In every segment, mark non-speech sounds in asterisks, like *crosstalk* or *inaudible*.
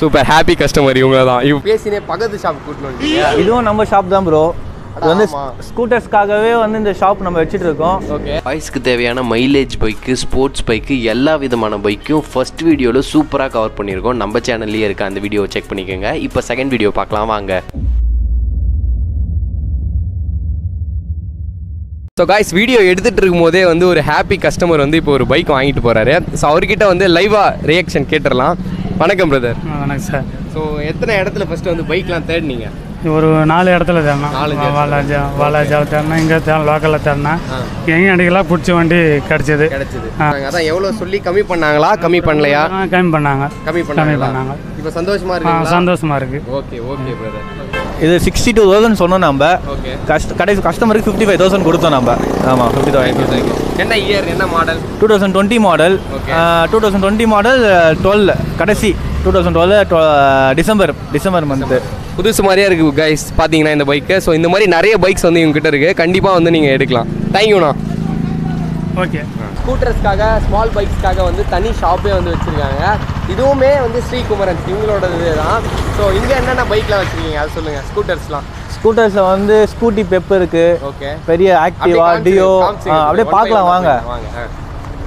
Super happy customer இவங்க தான் இவ் பேசினே பக்கத்து ஷாப் கூட்டணும் இதுவும் நம்ம ஷாப் தான் ப்ரோ இது வந்து. ஸ்கூட்டர்ஸ்க்காகவே வந்து இந்த ஷாப் நம்ம வச்சுட்டு இருக்கோம். ஓகே பாய்ஸ்க்கு தேவையான மைலேஜ் பைக்கு ஸ்போர்ட்ஸ் பைக்கு எல்லா விதமான பைக்கும் ஃபர்ஸ்ட் வீடியோவில் சூப்பராக கவர் பண்ணியிருக்கோம். நம்ம சேனல்லையே இருக்க அந்த வீடியோ செக் பண்ணிக்கோங்க. இப்போ செகண்ட் வீடியோ பார்க்கலாம் வாங்க. ஸோ காய்ஸ் வீடியோ எடுத்துட்டு இருக்கும்போதே வந்து ஒரு ஹாப்பி கஸ்டமர் வந்து இப்போ ஒரு பைக் வாங்கிட்டு போறாரு. ஸோ அவர்கிட்ட வந்து லைவா ரியாக்ஷன் கேட்டுடலாம். வணக்கம் பிரதர் வணக்கம் சார் ஸோ எத்தனை இடத்துல ஃபர்ஸ்ட் வந்து பைக்லாம் தேடினீங்க? ஒரு நாலு இடத்துல இடத்துல. வாலாஜா வாலாஜாவில் தேடினேன் இங்கே தேடணும் லோக்கலில் தேடினேன் ஆ. எங்கே அடிக்கலாம் பிடிச்ச வண்டி கிடச்சிது. கிடைச்சது. அதான் எவ்வளோ சொல்லி கம்மி பண்ணாங்களா கம்மி பண்ணலையா? கம்மி பண்ணாங்க. கம்மி பண்ணாங்களா? பண்ணாங்க. இப்போ சந்தோஷமா ஆ, இருக்குங்களா? சந்தோஷமா இருக்கு. ஓகே ஓகே பிரதர் இது சிக்ஸ்டி டூ தௌசண்ட் சொன்னோம் நம்ம கஸ்ட் கடைசி கஸ்டமருக்கு ஃபிஃப்டி ஃபைவ் தௌசண்ட் கொடுத்தோம் நம்ம ஆமாம் ஃபிஃப்டி தௌசண்ட் என்ன இயர் என்ன model two thousand twenty model. Two thousand twenty model twelve கடைசி two thousand twelve December December month புதுசு மாதிரியே இருக்கு கைஸ் பார்த்தீங்கன்னா இந்த பைக்கு ஸோ இந்த மாதிரி நிறைய பைக்ஸ் வந்து இவங்க கிட்ட இருக்கு. கண்டிப்பாக வந்து நீங்கள் எடுக்கலாம். தேங்க்யூண்ணா ஓகே. ஸ்கூட்டர்ஸ்க்காக ஸ்மால் பைக்ஸ்க்காக வந்து தனி ஷாப்பே வந்து வச்சுருக்காங்க. இதுவுமே வந்து ஸ்ரீகுமரன் இவங்களோட இது தான் ஸோ இங்கே என்னென்ன பைக்லாம் வச்சுருக்கீங்க? அது சொல்லுங்கள் ஸ்கூட்டர்ஸ்லாம் ஸ்கூட்டர்ஸில் வந்து ஸ்கூட்டி பெப் இருக்கு. ஓகே பெரிய ஆக்டிவா டியோ அப்படியே பார்க்கலாம் வாங்க. வாங்க.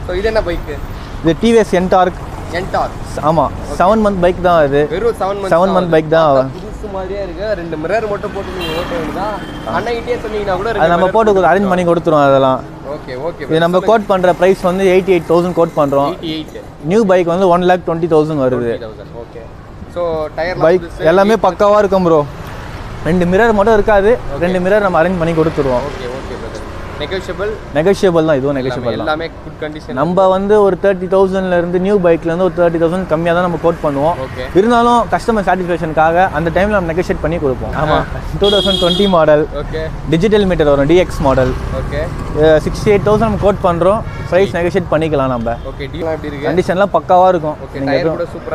ஸோ இது என்ன பைக்கு இது டிவிஎஸ் என்டார்க் என்டார் ஆமாம் செவன் மந்த் பைக் தான் இது. வெறும் seven month Seven month bike தான். புதுசு மாதிரியே இருக்கு. ரெண்டு மிரர் மட்டும் போட்டு நீங்கள் ஓட்ட வேண்டியதான் அண்ணகிட்டே சொன்னீங்கன்னா கூட நம்ம போட்டு அரேஞ்ச் பண்ணி கொடுத்துருவோம் அதெல்லாம். ஓகே ஓகே இது நம்ம கோட் பண்ணுற ப்ரைஸ் வந்து எயிட்டி எயிட் தௌசண்ட் கோட் பண்ணுறோம் நியூ பைக் வந்து ஒன் லேக் டுவெண்ட்டி தௌசண்ட் வருது. ஓகே ஸோ டயர் பைக் எல்லாமே பக்காவாக இருக்கும் ப்ரோ ரெண்டு மிரர் மட்டும் இருக்காது. ரெண்டு மிரர் நம்ம அரேஞ்ச் பண்ணி கொடுத்துருவோம். ஓகே ஓகே நெகோஷியபிள் நெகோஷியபிள் தான் இதுவும் நெகோஷியபிள் எல்லாமே குட் கண்டிஷன் நம்ம வந்து ஒரு தேர்ட்டி தௌசண்ட்ல இருந்து நியூ பைக்ல இருந்து ஒரு தேர்ட்டி தௌசண்ட் கம்மியாக தான் நம்ம கோட் பண்ணுவோம். இருந்தாலும் கஸ்டமர் சாட்டிஸ்ஃபேக்ஷனுக்காக அந்த டைம்ல நம்ம நெகோஷியேட் பண்ணி கொடுப்போம். ஆமாம் two thousand twenty model okay digital meter வரும் DX model okay sixty eight thousand நம்ம கோட் பண்ணுறோம் ப்ரைஸ் நெகோஷியேட் பண்ணிக்கலாம் நம்ம. ஓகே கண்டிஷன்லாம் பக்காவாக இருக்கும்.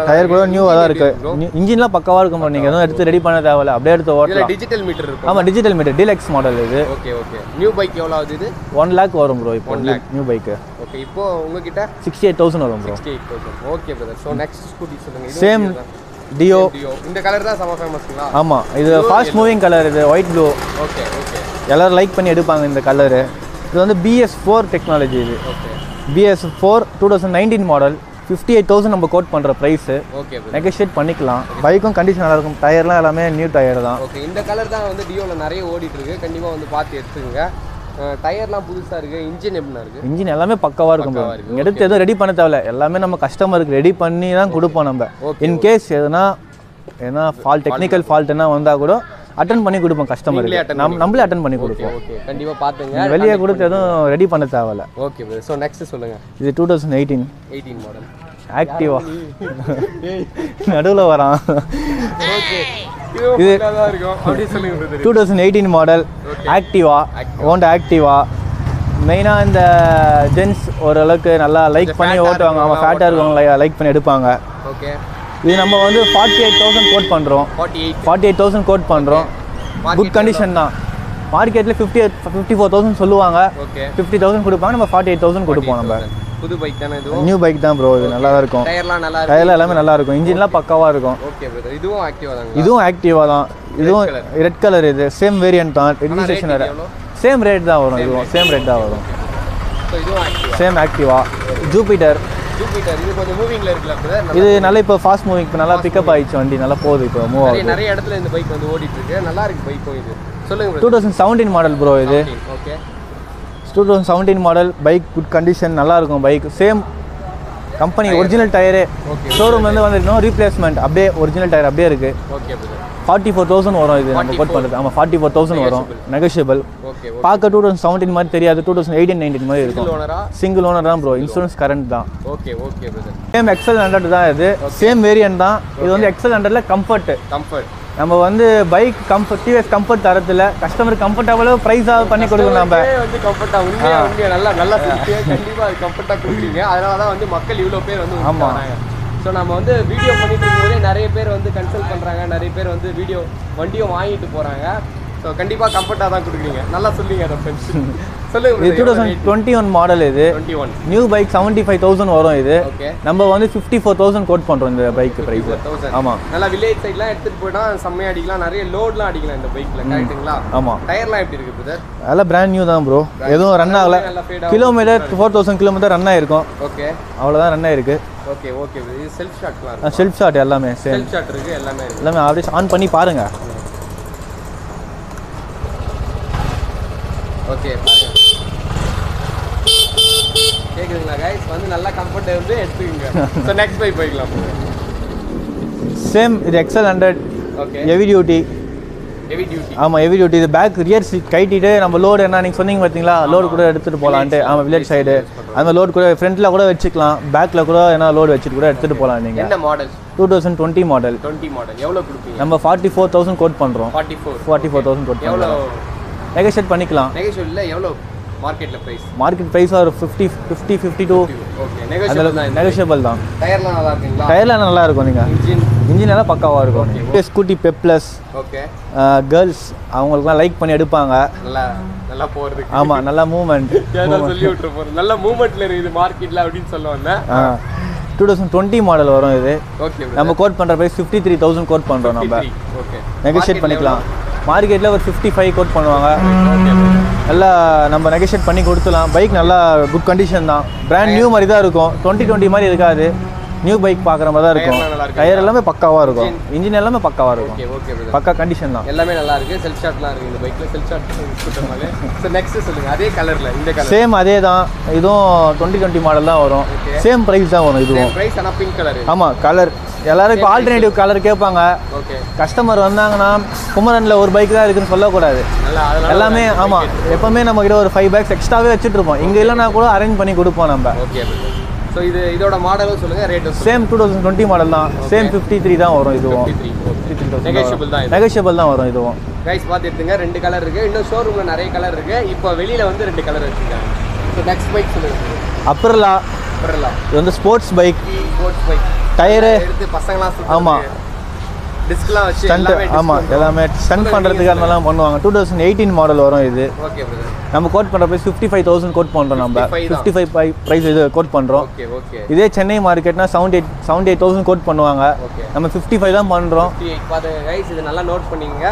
டயர் கூட. நியூவாக தான் Engine இருக்கு. எப்படி இருக்கு இன்ஜின்லாம் பக்காவாக இருக்கும் bro. நீங்க எதுவும் எடுத்து ரெடி பண்ண தேவையில்ல. அப்படியே எடுத்து ஓட்டலாம். டிஜிட்டல் மீட்டர் இருக்கும். ஆமாம் டிஜிட்டல் மீட்டர் டீலக்ஸ் மாடல் இது. ஓகே ஓகே நியூ பைக் எவ்வளோ ஆகுது? இது? ஒன் லேக் வரும் ப்ரோ இப்போ One lakh. New bike okay இப்போ உங்ககிட்ட சிக்ஸ்டி எயிட் தௌசண்ட் வரும் bro sixty eight thousand okay brother so next scooty சொல்லுங்க இது சேம் டியோ இந்த கலர் தான் செம ஃபேமஸ்ங்களா ஆமாம் இது ஃபாஸ்ட் மூவிங் கலர் இது ஒயிட் ப்ளூ ஓகே ஓகே எல்லாரும் லைக் பண்ணி எடுப்பாங்க இந்த கலரு இது வந்து பிஎஸ் ஃபோர் டெக்னாலஜி இது. Okay BS four two thousand nineteen model fifty eight thousand நம்ம கோட் பண்ணுற ப்ரைஸு ஓகே நெகோஷியேட் பண்ணிக்கலாம். பைக்கும் கண்டிஷன் நல்லா இருக்கும் டயர்லாம் எல்லாமே நியூ டயர் தான். ஓகே இந்த கலர் தான் வந்து டியோவில் நிறைய ஓடிட்டு இருக்கு. கண்டிப்பாக வந்து பார்த்து எடுத்துக்கோங்க. டயர்லாம் புதுசாக இருக்கு. இன்ஜின் எப்படின்னா இருக்கு? இன்ஜின் எல்லாமே பக்காவாக இருக்கும் எடுத்து எதுவும் ரெடி பண்ண தேவையில்ல. எல்லாமே நம்ம கஸ்டமருக்கு ரெடி பண்ணி தான் கொடுப்போம் நம்ம. Okay, இன் கேஸ் எதுனா எதனா ஃபால்ட் டெக்னிக்கல் ஃபால்ட் என்ன வந்தால் கூட அட்டன் பண்ணி கொடுப்போம் நீங்களே கஸ்டமருக்கு attend நம் நம்மளே அட்டன் பண்ணி கொடுப்போம். ஓகே. கண்டிப்பாக பார்த்துங்க வெளியே கொடுத்து எதுவும் ரெடி பண்ண தேவையில்ல. ஓகே ஸோ நெக்ஸ்ட் சொல்லுங்க. இது two thousand eighteen eighteen model Activa நடுவில் வரான். *laughs* ஓகே இது two thousand eighteen model Activa ஓண்ட ஆக்டிவா மெயினாக இந்த ஜென்ஸ் ஓரளவுக்கு நல்லா லைக் பண்ணி ஓட்டுவாங்க. அவங்க ஃபேட்டாக இருக்கவங்க லைக் பண்ணி எடுப்பாங்க. ஓகே இது நம்ம வந்து ஃபார்ட்டி எயிட் தௌசண்ட் கோட் பண்ணுறோம் ஃபார்ட்டி எயிட் தௌசண்ட் கோட் பண்ணுறோம் குட் கண்டிஷன் தான் மார்க்கெட்டில் fifty eight fifty four thousand சொல்லுவாங்க. ஃபிஃப்டி தௌசண்ட் கொடுப்பாங்க. நம்ம ஃபார்ட்டி எயிட் தௌசண்ட் கொடுப்போம் நம்ம. புது பைக் தானே இதுவும் நியூ பைக் தான் ப்ரோ இது நல்லா தான் இருக்கும் டயர்லாம் நல்லா டயர்லாம் எல்லாமே நல்லா இருக்கும் இன்ஜின்லாம் பக்காவாக இருக்கும். ஓகே பிரதர் இதுவும் ஆக்டிவா தாங்க. இதுவும் ஆக்டிவா தான். இதுவும் ரெட் கலர் இது. சேம் வேரியன்ட் தான். ரிஜிஸ்ட்ரேஷன் வேறு. சேம் ரேட் தான் வரும். இதுவும். சேம் ரேட் தான் வரும். சேம் ஆக்டிவா ஜூபிட்டர் இது இது நல்லா இப்போ ஃபாஸ்ட் மூவிங் இப்போ நல்லா பிக்கப் ஆயிடுச்சு வண்டி. நல்லா போகுது இப்போ மூவ் ஆகுது. நிறைய இடத்துல இந்த பைக் வந்து ஓடிட்டு இருக்கு. நல்லா இருக்கு பைக்கும் இது. சொல்லுங்க two thousand seventeen model bro இது. Okay two thousand seventeen model bike good condition நல்லா இருக்கும் bike same company original tyre showroom வந்து வந்து நோ ரீப்ளேஸ்மெண்ட் அப்படியே ஒரிஜினல் டயர் அப்படியே இருக்கு. Okay brother forty four thousand வரும் இது நம்ம கோட் பண்ணுறது ஆமாம் ஃபார்ட்டி ஃபோர் தௌசண்ட் வரும். நெகோஷியபிள் பார்க்க டூ தௌசண்ட் செவன்டீன் மாதிரி தெரியாது. டூ தௌசண்ட் எயிட்டீன் நைன்டீன் மாதிரி இருக்கும். சிங்கிள் ஓனர் தான் ப்ரோ இன்சூரன்ஸ் கரண்ட் தான். Okay okay same XL hundred தான் இது. சேம் வேரியன்ட் தான். இது வந்து எக்ஸல் ஹண்ட்ரட்ல கம்ஃபர்ட் கம்ஃபர்ட் நம்ம வந்து பைக் கம்ஃபர்ட் டிவிஎஸ் கம்ஃபர்ட் தரத்துல கஸ்டமர் கம்ஃபர்டபுளாக ப்ரைஸாக பண்ணி கொடுக்கணும் நம்ம. வந்து கம்ஃபர்ட்டா உண்மையா உண்மையா நல்லா நல்லா சிரிச்சு கண்டிப்பா அது கம்ஃபர்ட்டா கொடுக்குறீங்க அதனால தான் வந்து மக்கள் இவ்வளோ பேர் வந்து ஆமா. வராங்க ஸோ நம்ம வந்து வீடியோ பண்ணிட்டு இருக்கும்போதே நிறைய பேர் வந்து கன்சல்ட் பண்றாங்க. நிறைய பேர் வந்து வீடியோ வண்டியும் வாங்கிட்டு போறாங்க. ஸோ கண்டிப்பா கம்ஃபர்ட்டா தான் கொடுக்குறீங்க. நல்லா சொல்லுங்க அதை ஃப்ரெண்ட்ஸ் *laughs* இது two thousand twenty one model இது. New bike seventy five thousand வரும் இது. நம்ம வந்து ஃபிஃப்டி ஃபோர் தௌசண்ட் கோட் பண்ணுறோம் இந்த பைக் ப்ரைஸ் ஆமாம் நல்லா வில்லேஜ் சைட்லாம் எடுத்துட்டு போயிட்டா செம்மையா அடிக்கலாம். நிறைய லோட்லாம் அடிக்கலாம் இந்த பைக்ல கரெக்ட்டுங்களா ஆமாம் டயர்லாம் எப்படி அதெல்லாம் பிராண்ட் நியூ தான் ப்ரோ எதுவும் ரன் ஆகல. Kilometre four thousand kilometre run ஆயிருக்கும். ஓகே அவ்வளோதான் ரன் ஆயிருக்கு. ஓகே ஓகே இது செல்ஃப் ஷாட்லாம் இருக்கு செல்ஃப் ஷாட் எல்லாமே சேம் செல்ஃப் ஷாட் இருக்கு எல்லாமே எல்லாமே அப்படியே ஆன் பண்ணி பாருங்க. ஓகே பாருங்க கேக்குதுங்களா கைஸ் வந்து நல்லா கம்ஃபர்ட் வந்து எடுத்துக்கங்க. ஸோ நெக்ஸ்ட் பைக் போய்க்கலாம். சேம் இது XL hundred okay heavy duty heavy duty ஆமாம் ஹெவி டியூட்டி இது பேக் ரியர் சீட் கைட்டிட்டு நம்ம லோடு என்ன நீங்கள் சொன்னீங்க பார்த்தீங்களா? லோடு கூட எடுத்துகிட்டு போகலான்ட்டு ஆமாம் வில்லேஜ் சைடு அந்த லோடு கூட ஃப்ரண்ட்டில் கூட வச்சுக்கலாம். பேக்கில் கூட என்ன லோடு வச்சுட்டு கூட எடுத்துகிட்டு போகலாம் நீங்கள் என்ன model two thousand twenty model twenty model எவ்வளோ கொடுப்பீங்க? நம்ம ஃபார்ட்டி ஃபோர் தௌசண்ட் கோட் பண்ணுறோம் forty four forty four thousand quote எவ்வளோ நெகோஷியேட் பண்ணிக்கலாம். நெகேஷியல் இல்லை எவ்வளோ? மார்க்கெட்டில் ப்ரைஸ் மார்க்கெட் ப்ரைஸ் ஒரு fifty fifty fifty two negotiable தான் டயர்லாம் நல்லா இருக்குங்களா? டயர்லாம் நல்லா இருக்கும் நீங்கள் இன்ஜின் இன்ஜின் எல்லாம் பக்காவாக இருக்கும். Scooty pep plus okay girls அவங்களுக்குலாம் லைக் பண்ணி எடுப்பாங்க. நல்லா நல்லா போகிறதுக்கு ஆமாம் நல்லா மூவ்மெண்ட் *laughs* சொல்லி விட்டுற போகிறோம் நல்ல மூவ்மெண்ட்டில் இருக்குது மார்க்கெட்டில் அப்படின்னு சொல்ல வந்தேன் டூ தௌசண்ட் டுவெண்ட்டி மாடல் வரும் இது. ஓகே நம்ம கோட் பண்ணுற price fifty three thousand quote பண்ணுறோம் நம்ம ஓகே நெகோஷியேட் பண்ணிக்கலாம். மார்க்கெட்டில் ஒரு ஃபிஃப்டி ஃபைவ் கோட் பண்ணுவாங்க. நல்லா நம்ம நெகோஷியேட் பண்ணி கொடுத்துலாம் பைக் நல்லா குட் கண்டிஷன் தான். பிராண்ட் நியூ மாதிரி தான் இருக்கும். டுவெண்ட்டி டுவெண்ட்டி மாதிரி இருக்காது. நியூ பைக் பார்க்குற மாதிரி தான் இருக்கும். டயர் எல்லாமே பக்காவாக இருக்கும். இன்ஜின் எல்லாமே பக்காவாக இருக்கும். பக்கா கண்டிஷன் தான். எல்லாமே நல்லா இருக்கு. செல்ஃப் ஷாட்லாம் இருக்கு. இந்த பைக்ல செல்ஃப் ஷாட் நெக்ஸ்ட் சொல்லுங்க. அதே கலர்ல இந்த கலர் சேம் அதே தான். இதுவும் டுவெண்ட்டி டுவெண்ட்டி மாடல் தான் வரும். சேம் ப்ரைஸ் தான் வரும். இதுவும். பிரைஸ் ஆனால் பிங்க் கலர் ஆமாம் கலர் எல்லாரும் இப்போ ஆல்டர்னேட்டிவ் கலர் கேட்பாங்க. ஓகே கஸ்டமர் வந்தாங்கன்னா குமரனில் ஒரு பைக் தான் இருக்குன்னு சொல்லக்கூடாது. எல்லாமே ஆமாம் எப்போவுமே நம்ம கிட்ட ஒரு ஃபைவ் பேக்ஸ் எக்ஸ்ட்ராவே வச்சுட்டு இருப்போம் இங்கே இல்லைனா கூட அரேஞ்ச் பண்ணி கொடுப்போம் நம்ம. ஓகே ஸோ இது இதோட மாடலும் சொல்லுங்க ரேட்டும் same two thousand twenty model தான். சேம் ஃபிஃப்டி த்ரீ தான் வரும் இதுவும். நெகோஷியபிள் தான் நெகோஷியபிள் தான் வரும் இதுவும். கைஸ் பார்த்து எடுத்துங்க ரெண்டு கலர் இருக்கு. இன்னும் ஷோரூம்ல நிறைய கலர் இருக்கு. இப்போ வெளியில வந்து ரெண்டு கலர் வச்சிருக்காங்க. ஸோ நெக்ஸ்ட் பைக் சொல்லுங்க. அப்புறலா வரலாம் இது வந்து sports bike sports bike tyre எடுத்து பசங்களாம் ஆமா. டிஸ்க்லாம் வச்சு ஸ்டண்ட் எல்லாமே ஆமாம் எல்லாமே ஸ்டண்ட் பண்ணுறதுக்கு அந்த மாதிரிலாம் பண்ணுவாங்க. டூ தௌசண்ட் எயிட்டீன் மாடல் வரும் இது. நம்ம கோட் பண்ணுற price fifty five thousand quote பண்ணுறோம் நம்ம. 55 தான். ஃபிஃப்டி ஃபைவ் ப்ரைஸ் இது கோட் பண்ணுறோம் இதே Chennai மார்க்கெட்னா seventy eight seventy eight thousand quote பண்ணுவாங்க. நம்ம ஃபிஃப்டி ஃபைவ் தான் பண்ணுறோம் கைஸ் இது நல்லா நோட் பண்ணிக்கங்க.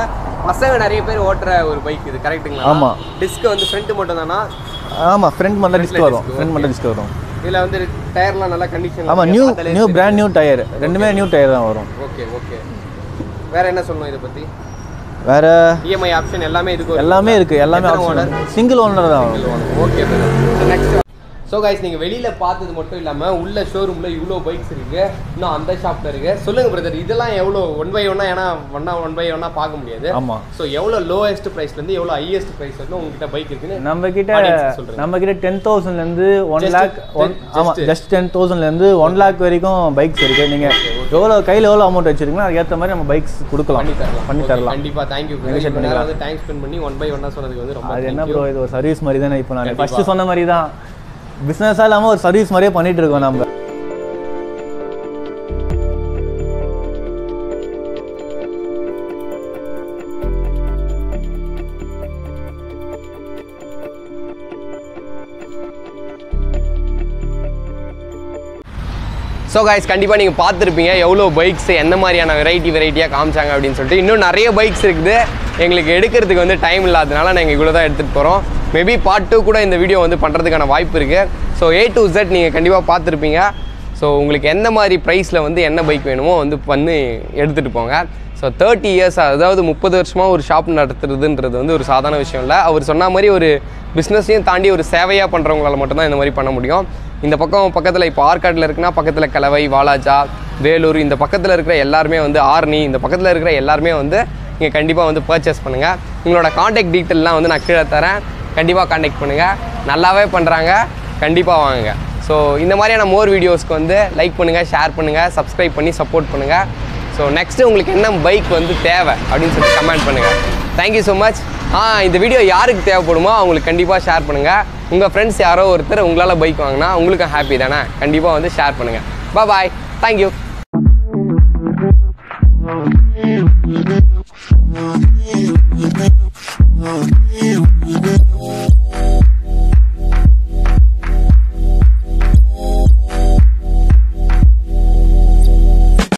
பசங்க நிறைய பேர் ஓட்டுற ஒரு பைக் இது கரெக்ட்டுங்களா ஆமா. டிஸ்க் வந்து ஃப்ரண்ட் மட்டும் தானா? ஆமாம் ஃப்ரண்ட் மட்டும் டிஸ்க் வரும். ஃப்ரண்ட் மட்டும் டிஸ்க் வரும். இதில் வந்து டயர்லாம் நல்லா கண்டிஷன் ஆமாம் new new brand new tyre ரெண்டுமே நியூ டயர் தான் வரும். ஓகே ஓகே வேற என்ன சொல்லணும் இதை பத்தி? வேற இஎம்ஐ ஆப்ஷன் எல்லாமே இதுக்கு ஒரு- எல்லாமே இருக்கு. எல்லாமே ஆப்ஷன்? சிங்கிள் ஓனர் தான் ஓகே நெக்ஸ்ட் ஸோ கைஸ் நீங்கள் வெளியில் பார்த்தது மட்டும் இல்லாமல் உள்ள ஷோரூமில் இவ்வளோ பைக்ஸ் இருக்கு. இன்னும் அந்த ஷாப்பில் இருக்கு. சொல்லுங்க பிரதர் இதெல்லாம் எவ்வளோ ஒன் பை ஒன்னா ஏன்னா ஒன்னா ஒன் பை ஒன்னா பார்க்க முடியாது. ஆமா. ஸோ எவ்வளோ லோயஸ்ட் ப்ரைஸ்லேருந்து எவ்வளோ ஹையஸ்ட் ப்ரைஸ் வரைக்கும் உங்ககிட்ட பைக் இருக்குன்னு நம்ம கிட்ட. நம்ம கிட்ட டென் தௌசண்ட்லேருந்து ஒன் லேக் ஒன் ஆமாம் ஜஸ்ட் டென் தௌசண்ட்லேருந்து ஒன் லேக் வரைக்கும் பைக்ஸ் இருக்கு. நீங்கள் எவ்வளோ கையில் எவ்வளோ அமௌண்ட் வச்சிருக்கீங்களோ அதுக்கேற்ற மாதிரி நம்ம பைக்ஸ் கொடுக்கலாம். பண்ணி தரலாம். பண்ணி தரலாம். கண்டிப்பா. தேங்க்யூ பண்ணிக்கலாம். வந்து டைம் ஸ்பெண்ட் பண்ணி ஒன் பை ஒன்னா சொன்னதுக்கு வந்து ரொம்ப அது என்ன. ப்ரோ இது ஒரு சர்வீஸ் மாதிரி தானே. இப்போ நான். ஃபர்ஸ்ட் சொன்ன மாதிரி தான். பிஸ்னஸாக இல்லாமல் ஒரு சர்வீஸ் மாதிரியே பண்ணிட்டு இருக்கோம் நம்ம. ஸோ காய்ஸ் கண்டிப்பாக நீங்கள் பார்த்துருப்பீங்க எவ்வளோ பைக்ஸ் எந்த மாதிரியான வெரைட்டி வெரைட்டியாக காமிச்சாங்க அப்படின்னு சொல்லிட்டு. இன்னும் நிறைய பைக்ஸ் இருக்குது. எங்களுக்கு எடுக்கிறதுக்கு வந்து டைம் இல்லாதனால நாங்கள் இவ்வளோ தான் எடுத்துகிட்டு போகிறோம் மேபி பார்ட் டூ கூட இந்த வீடியோ வந்து பண்ணுறதுக்கான வாய்ப்பு இருக்குது ஸோ ஏ டு ஜெட் நீங்கள் கண்டிப்பாக பார்த்துருப்பீங்க. ஸோ உங்களுக்கு எந்த மாதிரி ப்ரைஸில் வந்து என்ன பைக் வேணுமோ வந்து பண்ணி எடுத்துகிட்டு போங்க. ஸோ தேர்ட்டி இயர்ஸ் அதாவது முப்பது வருஷமாக ஒரு ஷாப் நடத்துறதுன்றது வந்து ஒரு சாதாரண விஷயம் இல்லை. அவர் சொன்ன மாதிரி ஒரு பிஸ்னஸையும் தாண்டி ஒரு சேவையாக பண்ணுறவங்களால மட்டும்தான் இந்த மாதிரி பண்ண முடியும். இந்த பக்கம் பக்கத்தில் இப்போ ஆற்காட்டில் இருக்குன்னா பக்கத்தில் கலவை வாலாஜா வேலூர் இந்த பக்கத்தில் இருக்கிற எல்லாருமே வந்து ஆர்னி இந்த பக்கத்தில் இருக்கிற எல்லாருமே வந்து நீங்கள் கண்டிப்பாக வந்து பர்ச்சேஸ் பண்ணுங்கள் உங்களோட காண்டாக்ட் டீட்டெயிலெலாம் வந்து நான் கீழே தரேன். கண்டிப்பாக காண்டாக்ட் பண்ணுங்கள் நல்லாவே பண்ணுறாங்க கண்டிப்பாக வாங்குங்க. ஸோ இந்த மாதிரியான மோர் வீடியோஸ்க்கு வந்து லைக் பண்ணுங்கள் ஷேர் பண்ணுங்கள் சப்ஸ்கிரைப் பண்ணி சப்போர்ட் பண்ணுங்கள் ஸோ நெக்ஸ்ட்டு உங்களுக்கு என்ன பைக் வந்து தேவை அப்படின்னு சொல்லி கமெண்ட் பண்ணுங்கள் தேங்க்யூ ஸோ மச் ஆ இந்த வீடியோ யாருக்கு தேவைப்படுமோ அவங்களுக்கு கண்டிப்பாக ஷேர் பண்ணுங்கள் உங்கள் ஃப்ரெண்ட்ஸ் யாரோ ஒருத்தர் உங்களால் பைக் வாங்கினா உங்களுக்கும் ஹாப்பி தானே? கண்டிப்பாக வந்து ஷேர் பண்ணுங்கள் பாய் தேங்க்யூ